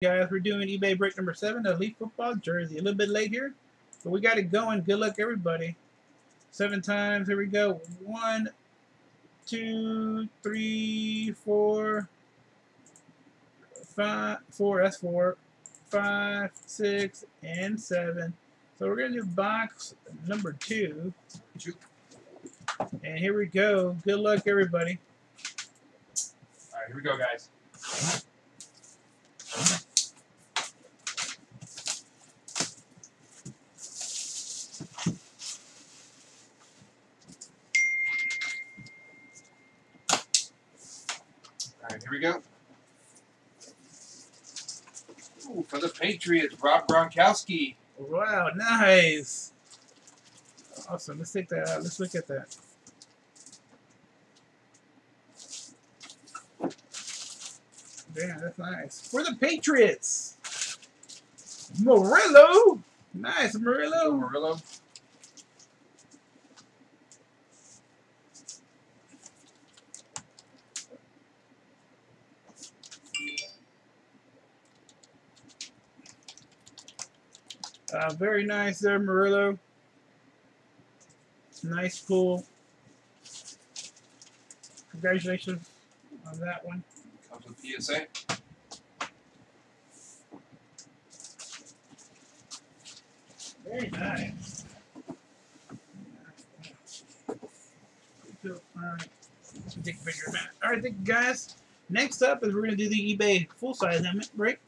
guys, we're doing eBay break number seven, a Leaf Football Jersey. A little bit late here, but we got it going. Good luck, everybody. Seven times. Here we go. One, two, three, four, five, four. That's four. Five, six, and seven. So we're gonna do box number two. And here we go. Good luck, everybody. All right, here we go, guys. All right, here we go. Ooh, for the Patriots, Rob Gronkowski. Wow, nice. Awesome. Let's take that out. Let's look at that. Damn, that's nice. For the Patriots. Murillo. Nice, Murillo. Murillo. Uh, very nice there, Murillo. Nice pull. Congratulations on that one. Comes with PSA. Very nice. Alright. Take a picture of that. Alright, thank you guys. Next up is we're going to do the eBay full size helmet break.